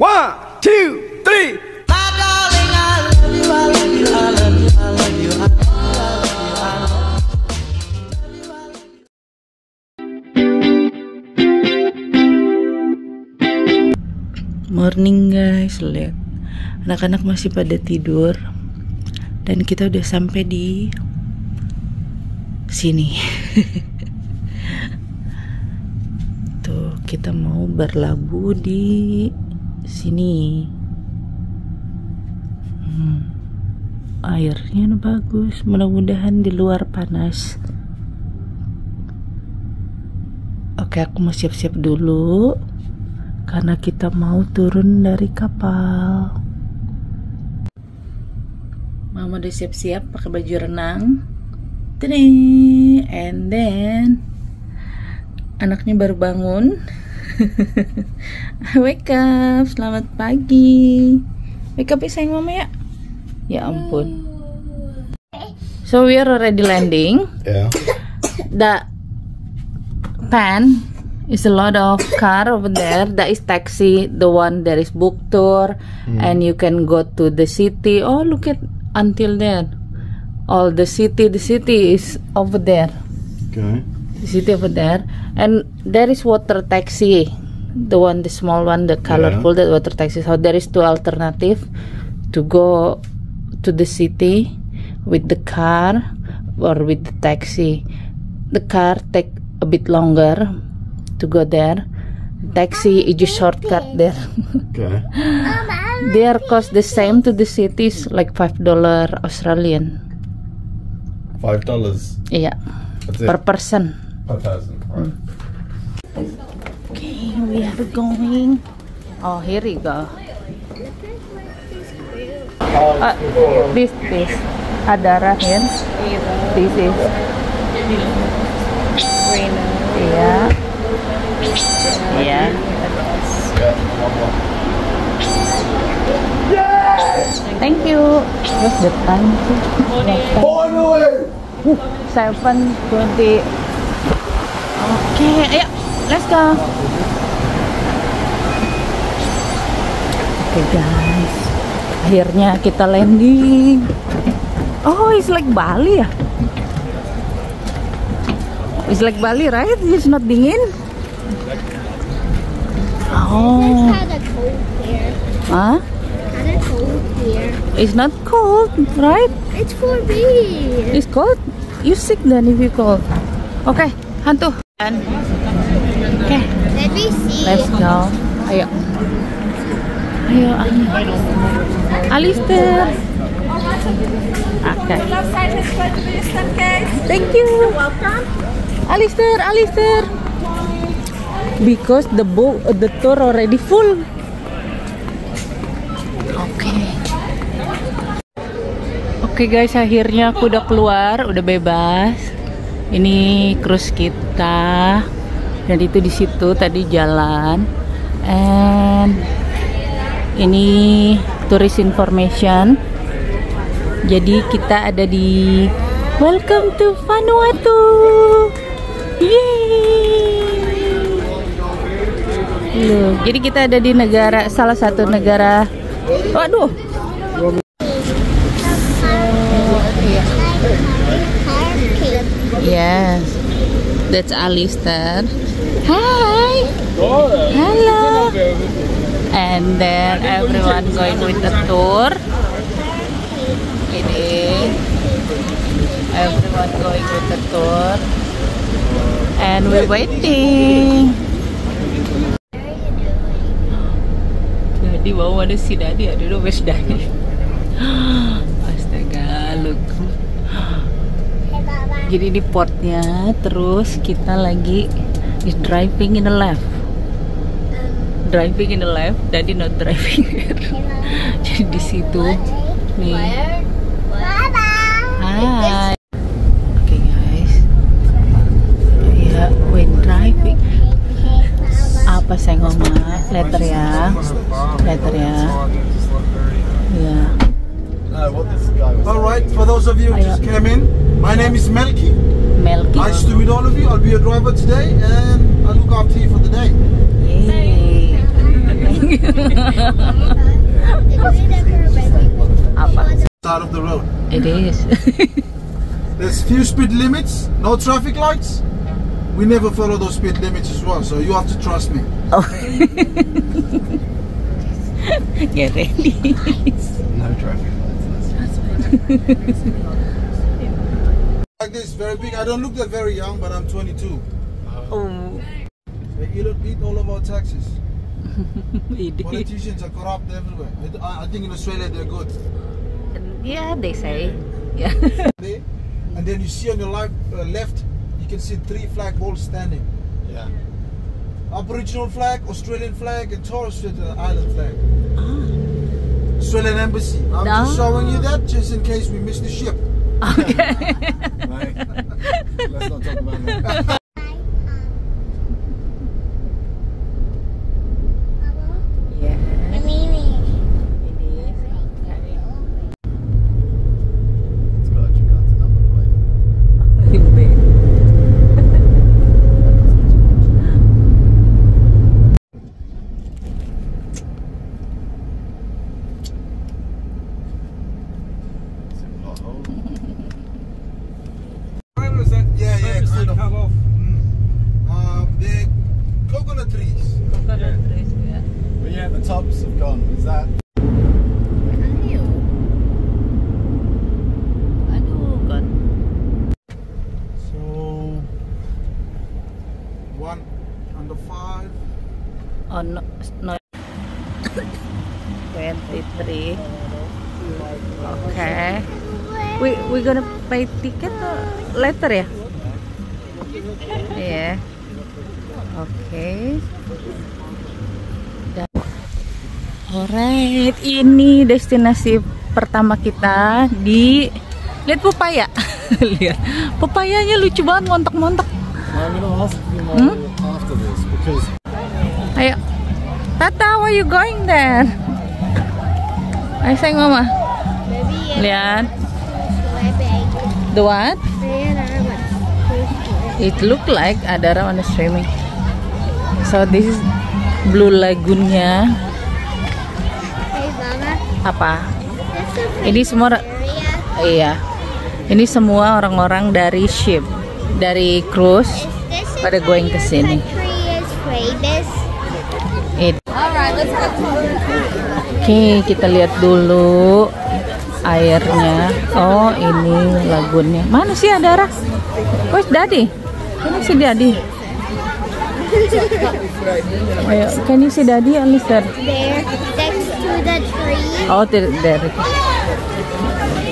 One, two, three. Morning guys, lihat anak-anak masih pada tidur dan kita udah sampai di sini. Tuh, kita mau berlabuh di sini. Hmm, airnya bagus, mudah-mudahan di luar panas. Oke, aku mau siap-siap dulu karena kita mau turun dari kapal. Mama udah siap-siap pakai baju renang. Tadang! And then anaknya baru bangun. Wake up, selamat pagi. Wake up ya sayang mama ya. Ya ampun. So we are already landing. Yeah. The pan is a lot of car over there. That is taxi. The one there is book tour, and you can go to the city. Oh, look at until there. All the city. The city is over there. Okay. The city over there, and there is water taxi. The one, the small one, the colorful, that water taxi. So there is two alternative to go to the city with the car or with the taxi. The car take a bit longer to go there. Taxi is just shortcut there. Okay. Their cost the same to the cities like five dollar Australian. Five dollars. Yeah, That's per it. person. Per thousand. Right. Okay, we are going. Oh, here we go. Uh, this, this. Adara here. This is. Yeah. Yeah. Thank you. What's the time? Seven twenty. Oke, ayo, let's go. Oke guys, akhirnya kita landing. Oh, it's like Bali ya? It's like Bali, right? It's not dingin. Oh, huh? It's not cold, right? It's for me. It's cold. You sick then if you cold. Oke, hantu. Oke, see. let's go. Ayo. Ayo, ayo. Alistair. Oke. Thank you. welcome. Alistair, Alistair. Because the boat, the tour already full. Oke. Oke guys, akhirnya aku udah keluar, udah bebas. Ini cruise kita. Dan itu di situ tadi jalan. And ini tourist information. Jadi kita ada di Welcome to Vanuatu. Yeay. Loh, jadi kita ada di negara salah satu negara. Waduh, that's Alistair. Hi. Hello. And then everyone going with the tour. Ini everyone going with the tour. And we're waiting. Jadi bawa ada si Dadi, ada wes Dadi. Astaga, look. Jadi di portnya, terus kita lagi is driving in the left. Driving in the left, Daddy not driving. Jadi di situ nih. Driver today and I'll look after you for the day. Yeay. Side of the road. It is. There's few speed limits, no traffic lights. We never follow those speed limits as well, so you have to trust me. oh. Get ready. No traffic lights. Like this, very big. I don't look that very young, but I'm 22. oh. They eat, eat all of our taxes. Politicians are corrupt everywhere. I, I think in Australia they're good. Yeah, they say. Yeah. They- And then you see on your life, uh, left, you can see three flag poles standing. Yeah. Aboriginal flag, Australian flag, and Torres Strait Island flag. Ah. Australian Embassy. I'm just Ah. showing you that just in case we miss the ship. okay. Let's not talk about that. yeah. It's got Jakarta number plate. It's a pothole. Yeah, yeah, kind of. Mm. Um, the coconut trees. But yeah, the tops have gone. Is that? So, one under five. Oh no, no. 23. Okay. We we gonna pay ticket uh, later ya? Iya. Oke. Dan- Alright, ini destinasi pertama kita di lihat pepaya. lihat. Pepayanya lucu banget montok-montok. Hmm? Ayo. Tata, why you going there? Ayo sayang mama. Lihat. The what? It look like Adara on the streaming. So this is Blue Lagoon-nya. Apa? Ini semua iya. Ini semua orang-orang dari ship, dari cruise pada going ke sini. Oke, kita lihat dulu airnya. Oh, ini lagunnya. Mana sih Adara? Where's Daddy? Ini si Daddy. Ayo, can you see Daddy, Alistair? There, next to the tree. Oh, there.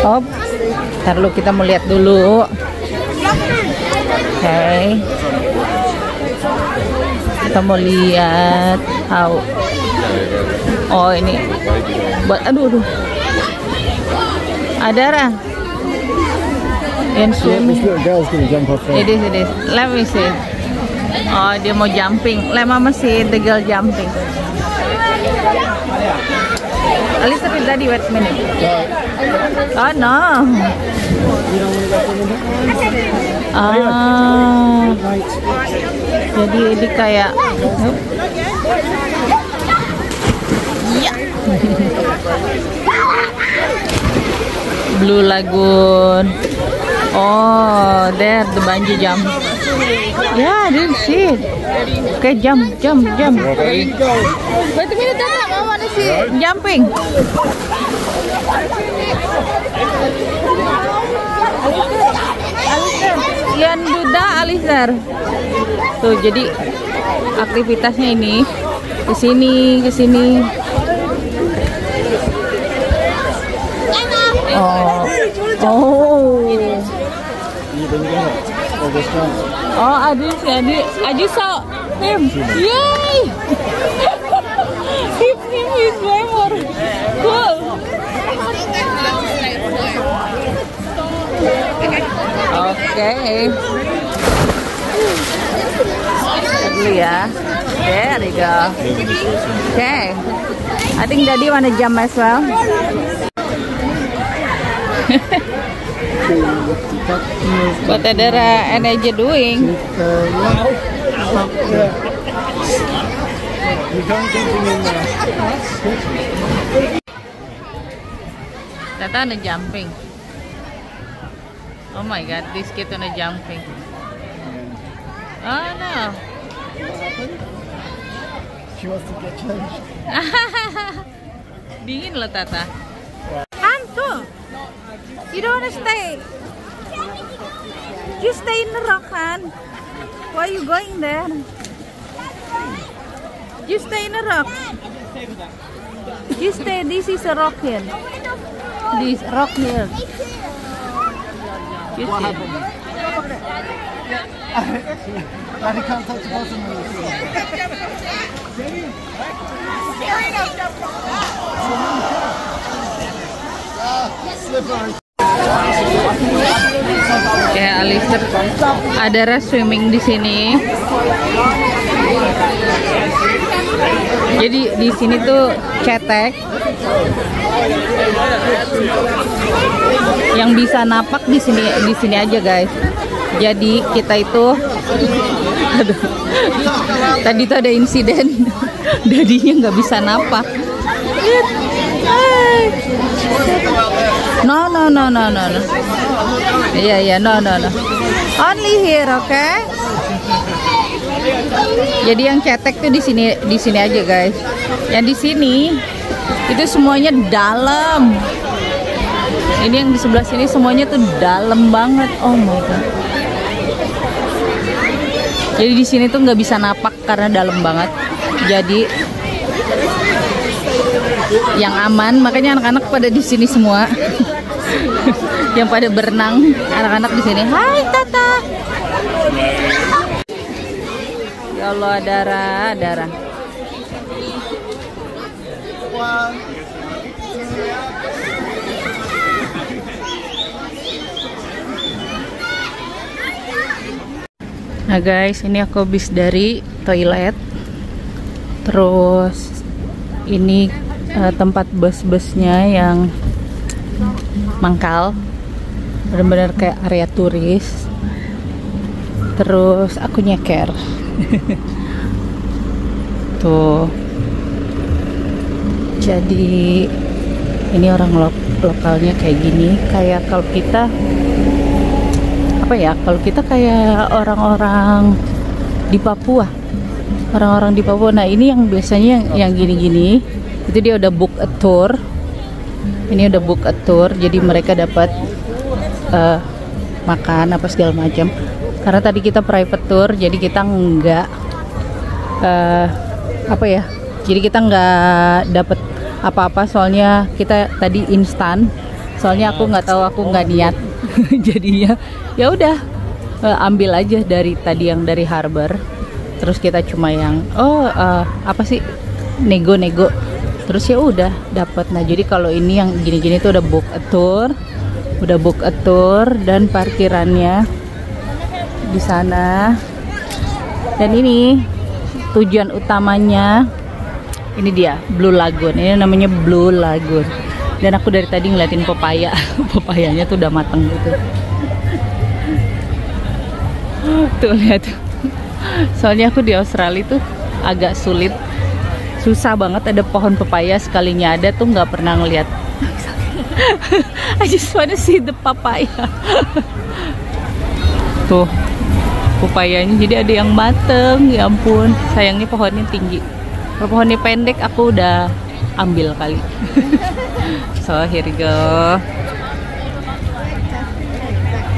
Oh, ntar lu kita mau lihat dulu. Oke. Kita mau lihat how. Oh, ini. Buat aduh aduh. In swimming. gonna jump off there. It is, it is. Let me see. Oh, dia mau jumping. Let mama see the girl jumping. Alistair with daddy, wait minute. Oh no. Ah. Jadi ini kayak Iya. Blue Lagoon. Oh, there the bungee jump. Yeah, I didn't see it. Okay, jump, jump, jump. Wait a minute, Tata. I want to see jumping. Alistair, Ian Duda Alistair. Tuh, jadi aktivitasnya ini ke sini, ke sini. Oh. Oh. Oh, I didn't see. I, did, saw him. Yay! him, him is way more cool. Okay. Dulu ya. There you go. Okay. I think Daddy wanna jump as well. What Adara and AJ doing? There. Tata on jumping. Oh my god, this kid on a jumping. Oh no. She wants to get changed. Dingin loh Tata. Hantu. You don't wanna stay. You stay in the rock, Han. Why are you going there? You stay in the rock. You stay. This is a rock hill. This rock hill. You What see? happened? Daddy can't touch the bottom of the sea. Ah, slippery. Kayak Alistair ada res swimming di sini. Jadi di sini tuh cetek yang bisa napak di sini di sini aja guys. Jadi kita itu aduh, tadi tuh ada insiden dadinya nggak bisa napak. Hai. No no no no no no. Iya iya no no no. Only here, oke? Jadi yang cetek tuh di sini di sini aja guys. Yang di sini itu semuanya dalam. Ini yang di sebelah sini semuanya tuh dalam banget. Oh my god. Jadi di sini tuh nggak bisa napak karena dalam banget. Jadi yang aman makanya anak-anak pada di sini semua yang pada berenang anak-anak di sini hai tata ya Allah darah darah Nah guys, ini aku habis dari toilet. Terus ini eh, tempat bus-busnya yang mangkal. Bener-bener kayak area turis. Terus aku nyeker. Tuh. Jadi ini orang lo- lokalnya kayak gini, kayak kalau kita apa ya kalau kita kayak orang-orang di Papua orang-orang di Papua nah ini yang biasanya yang yang gini-gini itu dia udah book a tour ini udah book a tour jadi mereka dapat eh, makan apa segala macam. Karena tadi kita private tour jadi kita nggak eh, apa ya jadi kita nggak dapat apa-apa. Soalnya kita tadi instan. Soalnya aku nggak tahu aku nggak niat. Jadinya ya udah eh, ambil aja dari tadi yang dari harbor. Terus kita cuma yang oh eh, apa sih nego-nego. Terus ya udah dapat nah jadi kalau ini yang gini-gini tuh udah book a tour udah book a tour dan parkirannya di sana. Dan ini tujuan utamanya ini dia Blue Lagoon. Ini namanya Blue Lagoon. Dan aku dari tadi ngeliatin pepaya. Pepayanya tuh udah mateng gitu. Tuh lihat. Soalnya aku di Australia tuh agak sulit. Susah banget ada pohon pepaya sekalinya ada tuh nggak pernah ngeliat I just wanna see the papaya. Tuh pepayanya jadi ada yang mateng ya ampun. Sayangnya pohonnya tinggi. Kalau pohonnya pendek aku udah ambil kali. So here you go.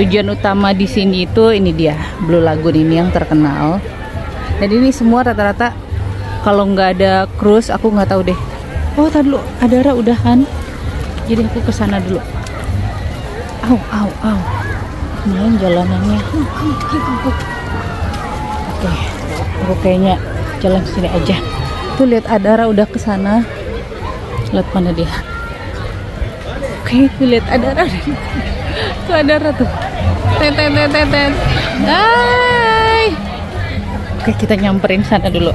Tujuan utama di sini itu ini dia Blue Lagoon ini yang terkenal. Dan ini semua rata-rata kalau nggak ada cruise aku nggak tahu deh. Oh tadi dulu. Adara udahan jadi aku ke sana dulu. Au au au. Lumayan jalanannya. Oke aku kayaknya jalan sini aja. Tuh lihat Adara udah ke sana. Lihat mana dia. Oke tuh lihat Adara. Tuh Adara tuh. Ten ten ten ten ten. Hai. Oke kita nyamperin sana dulu